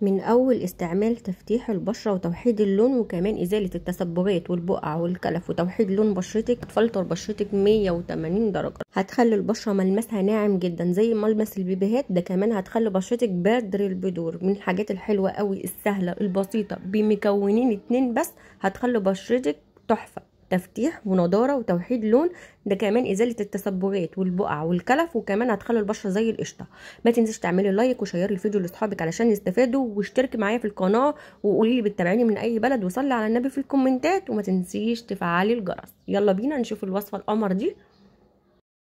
من أول استعمال تفتيح البشرة وتوحيد اللون وكمان إزالة التسبغات والبقع والكلف وتوحيد لون بشرتك تفلتر بشرتك 180 درجة. هتخلي البشرة ملمسها ناعم جدا زي ملمس البيبيهات ده كمان هتخلي بشرتك بادر البدور من الحاجات الحلوة قوي السهلة البسيطة بمكونين اتنين بس هتخلي بشرتك تحفة. تفتيح ونضارة وتوحيد لون ده كمان إزالة التسبغات والبقع والكلف وكمان هتخلي البشرة زي القشطة. ما تنسيش تعملي like وشيري الفيديو لأصحابك علشان يستفادوا واشتركي معايا في القناة وقولي لي بتتابعيني من أي بلد وصلي على النبي في الكومنتات وما تنسيش تفعلي الجرس. يلا بينا نشوف الوصفة القمر دي.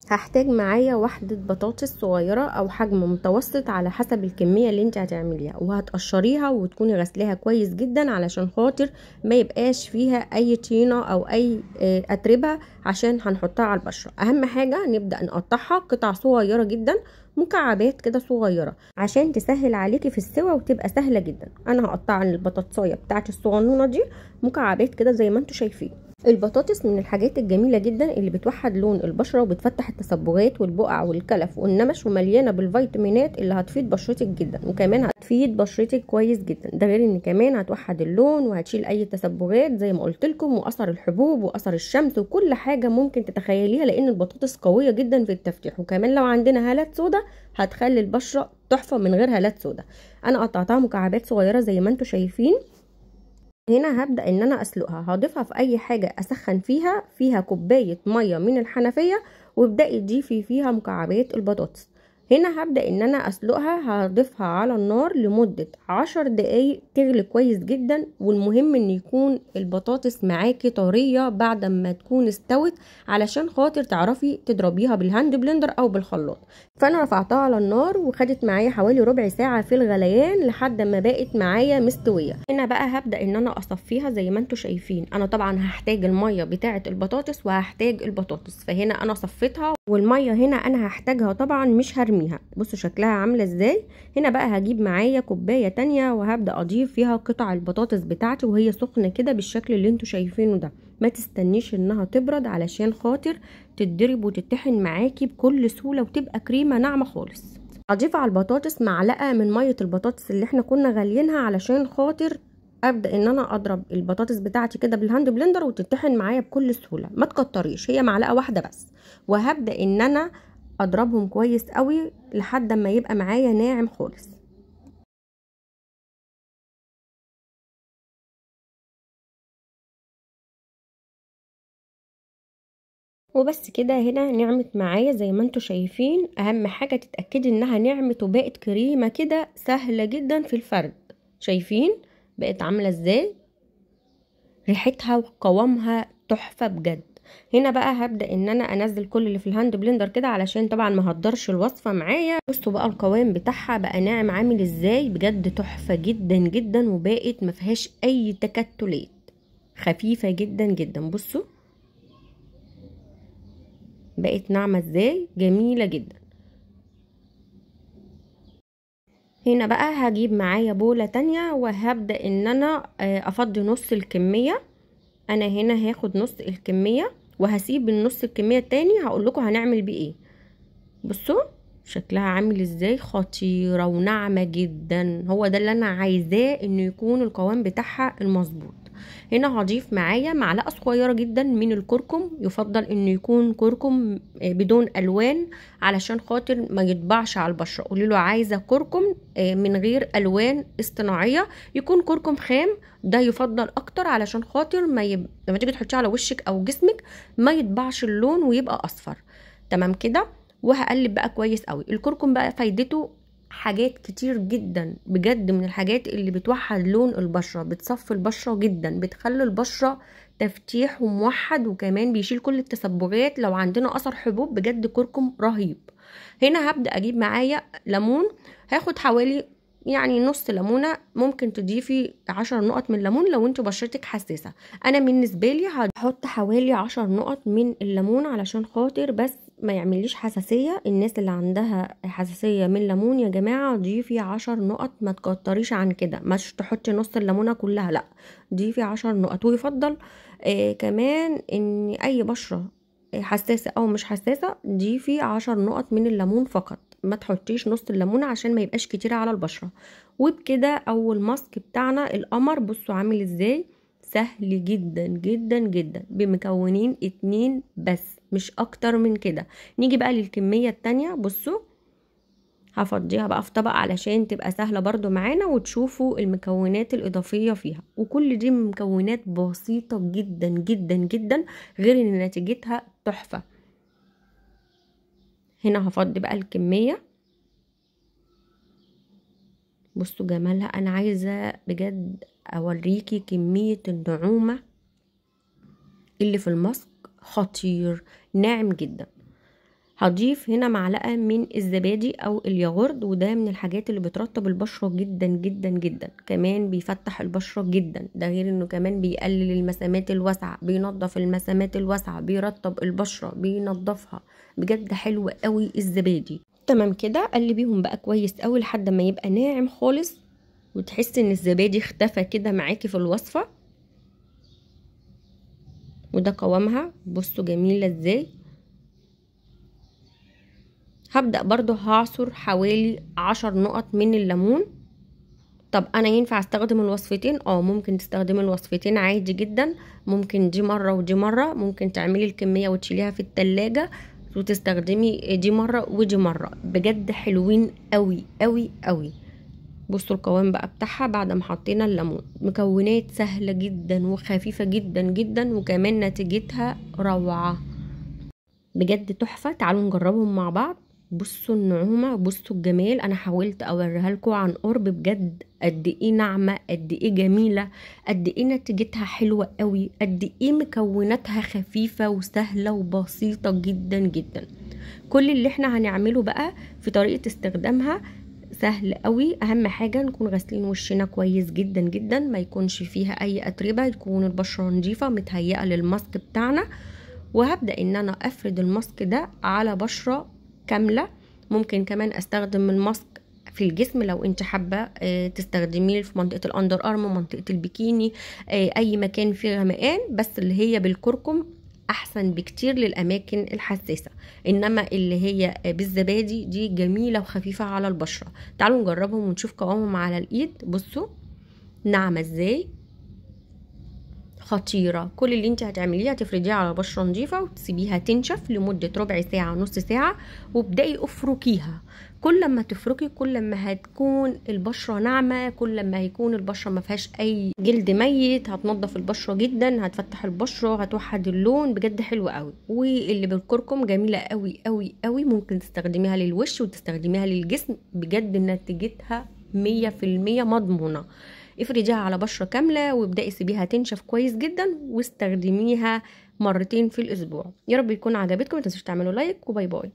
هحتاج معايا وحدة بطاطس صغيرة أو حجم متوسط على حسب الكمية اللي انت هتعمليها وهتقشريها وتكوني غسلاها كويس جدا علشان خاطر ما يبقاش فيها أي طينة أو أي أتربة عشان هنحطها على البشرة. أهم حاجة نبدأ نقطعها قطع صغيرة جدا مكعبات كده صغيرة عشان تسهل عليكي في السوا وتبقى سهلة جدا. أنا هقطع البطاطساية بتاعتي الصغنونة دي مكعبات كده زي ما أنتوا شايفين. البطاطس من الحاجات الجميلة جدا اللي بتوحد لون البشرة وبتفتح التسبغات والبقع والكلف والنمش ومليانة بالفيتامينات اللي هتفيد بشرتك جدا وكمان هتفيد بشرتك كويس جدا. ده غير إن كمان هتوحد اللون وهتشيل أي تسبغات زي ما قلت لكم وأثر الحبوب وأثر الشمس وكل حاجة ممكن تتخيليها لأن البطاطس قوية جدا في التفتيح. وكمان لو عندنا هالات سودا هتخلي البشرة تحفة من غير هالات سودا. أنا قطعتها مكعبات صغيرة زي ما أنتوا شايفين. هنا هبدأ إن أنا أسلقها. هضيفها في أي حاجة أسخن فيها فيها كوباية مية من الحنفية وابدأي تضيفي فيها مكعبات البطاطس. هنا هبدأ إن أنا أسلقها هضيفها على النار لمدة عشر دقايق تغلي كويس جدا والمهم إن يكون البطاطس معاكي طرية بعد ما تكون استوت علشان خاطر تعرفي تضربيها بال hand blender أو بالخلاط. فأنا رفعتها على النار وخدت معايا حوالي ربع ساعة في الغليان لحد ما بقت معايا مستوية. هنا بقى هبدأ إن أنا أصفيها زي ما أنتوا شايفين. أنا طبعا هحتاج المية بتاعة البطاطس وهحتاج البطاطس. فهنا أنا صفيتها والمية هنا أنا هحتاجها طبعا مش هرميها. بصوا شكلها عاملة إزاي. هنا بقى هجيب معايا كوباية تانية وهبدأ أضيف فيها قطع البطاطس بتاعتي وهي سخنة كده بالشكل اللي أنتوا شايفينه ده. ما تستنيش إنها تبرد علشان خاطر تتضرب وتتطحن معاكي بكل سهولة وتبقى كريمة ناعمة خالص. أضيف على البطاطس معلقة من مية البطاطس اللي إحنا كنا غاليينها علشان خاطر أبدأ إن أنا أضرب البطاطس بتاعتي كده بال hand blender وتتطحن معايا بكل سهولة ما تكتريش هي معلقة واحدة بس. وهبدأ إن أنا أضربهم كويس قوي لحد ما يبقى معايا ناعم خالص. وبس كده هنا نعمت معايا زي ما أنتوا شايفين. أهم حاجة تتأكدي إنها نعمت وبقت كريمة كده سهلة جدا في الفرد. شايفين؟ بقت عاملة إزاي؟ ريحتها وقوامها تحفة بجد. هنا بقى هبدأ إن أنا أنزل كل اللي في ال hand blender كده علشان طبعا ما ههدرش الوصفة معايا. بصوا بقى القوام بتاعها بقى ناعم عامل إزاي؟ بجد تحفة جدا جدا وبقت ما فيهاش أي تكتلات. خفيفة جدا جدا. بصوا. بقت ناعمة إزاي؟ جميلة جدا. هنا بقى هجيب معايا بولة تانية وهبدأ إن أنا أفضي نص الكمية. أنا هنا هاخد نص الكمية وهسيب النص الكمية التاني هقول لكم هنعمل بيه إيه. بصوا شكلها عامل إزاي خطيرة وناعمة جدا. هو ده اللي أنا عايزاه إنه يكون القوام بتاعها المظبوط. هنا هضيف معايا معلقة صغيرة جدا من الكركم. يفضل إنه يكون كركم بدون ألوان علشان خاطر ما يطبعش على البشرة. قولي له عايزة كركم من غير ألوان اصطناعية يكون كركم خام. ده يفضل أكتر علشان خاطر ما يب... لما تيجي تحطيه على وشك أو جسمك ما يطبعش اللون ويبقى أصفر. تمام كده؟ وهقلب بقى كويس قوي. الكركم بقى فايدته حاجات كتير جدا بجد من الحاجات اللي بتوحد لون البشرة بتصفي البشرة جدا بتخلي البشرة تفتيح وموحد وكمان بيشيل كل التسبغات لو عندنا أثر حبوب بجد كركم رهيب. هنا هبدأ أجيب معايا ليمون هاخد حوالي يعني نص ليمونة ممكن تضيفي عشر نقط من الليمون لو انت بشرتك حساسة. أنا بالنسبة لي هحط حوالي عشر نقط من الليمون علشان خاطر بس ما يعمليش حساسية. الناس اللي عندها حساسية من الليمون يا جماعة ضيفي عشر نقط ما تكتريش عن كده. مش تحطي نص الليمونة كلها لا ضيفي عشر نقط. ويفضل آه كمان إن أي بشرة حساسة أو مش حساسة ضيفي عشر نقط من الليمون فقط. ما تحطيش نص الليمونة عشان ما يبقاش كتير على البشرة. وبكده أول ماسك بتاعنا القمر. بصوا عامل إزاي؟ سهل جدا جدا جدا. بمكونين اتنين بس مش أكتر من كده. نيجي بقى للكمية التانية. بصوا هفضيها بقى في طبق علشان تبقى سهلة برضو معانا وتشوفوا المكونات الإضافية فيها. وكل دي مكونات بسيطة جدا جدا جدا غير إن نتيجتها تحفة. هنا هفضي بقى الكمية. بصوا جمالها أنا عايزة بجد أوريكي كمية النعومة اللي في الماسك خطير ناعم جدا. هضيف هنا معلقة من الزبادي أو الياغورت وده من الحاجات اللي بترطب البشرة جدا جدا جدا. كمان بيفتح البشرة جدا. ده غير إنه كمان بيقلل المسامات الواسعة بينظف المسامات الواسعة بيرطب البشرة بينظفها. بجد حلو قوي الزبادي. تمام كده؟ قلبيهم بقى كويس قوي لحد ما يبقى ناعم خالص. وتحسي إن الزبادي اختفى كده معاكي في الوصفة؟ وده قوامها؟ بصوا جميلة إزاي. هبدأ برضو هعصر حوالي عشر نقط من الليمون. طب أنا ينفع أستخدم الوصفتين؟ آه ممكن تستخدمي الوصفتين عادي جدا. ممكن دي مرة ودي مرة. ممكن تعملي الكمية وتشيليها في التلاجة وتستخدمي دي مرة ودي مرة. بجد حلوين قوي قوي قوي بصوا القوام بقى بتاعها بعد ما حطينا الليمون. مكونات سهلة جدا وخفيفة جدا جدا وكمان نتيجتها روعة. بجد تحفة. تعالوا نجربهم مع بعض. بصوا النعومة بصوا الجمال. أنا حاولت أوريها لكم عن قرب بجد. قد إيه ناعمة قد إيه جميلة قد إيه نتيجتها حلوة قوي قد إيه مكوناتها خفيفة وسهلة وبسيطة جدا جدا. كل اللي إحنا هنعمله بقى في طريقة استخدامها سهل قوي. أهم حاجة نكون غاسلين وشنا كويس جدا جدا ما يكونش فيها أي أتربة يكون البشرة نظيفة متهيئة للماسك بتاعنا. وهبدأ إن أنا أفرد الماسك ده على بشرة كاملة. ممكن كمان أستخدم الماسك في الجسم لو أنت حابة تستخدميه في منطقة الأندر أرم منطقة البيكيني أي مكان فيه غمقان بس اللي هي بالكركم. أحسن بكتير للأماكن الحساسة. إنما اللي هي بالزبادي دي جميلة وخفيفة على البشرة. تعالوا نجربهم ونشوف قوامهم على الإيد. بصوا ناعمة إزاي؟ خطيرة. كل اللي انت هتعمليه هتفرديها على بشرة نظيفة وتسيبيها تنشف لمدة ربع ساعة نص ساعة وابدأي افركيها. كل ما تفركي كل ما هتكون البشرة ناعمة كل ما هيكون البشرة ما فيهاش أي جلد ميت هتنضف البشرة جدا هتفتح البشرة هتوحد اللون بجد حلو قوي. واللي بالكركم جميلة قوي قوي قوي ممكن تستخدميها للوش وتستخدميها للجسم بجد نتيجتها مية في المية مضمونة. افرديها على بشرة كاملة وابدأي سيبيها تنشف كويس جدا واستخدميها مرتين في الأسبوع. يا رب يكون عجبتكم متنسوش تعملوا لايك وباي باي.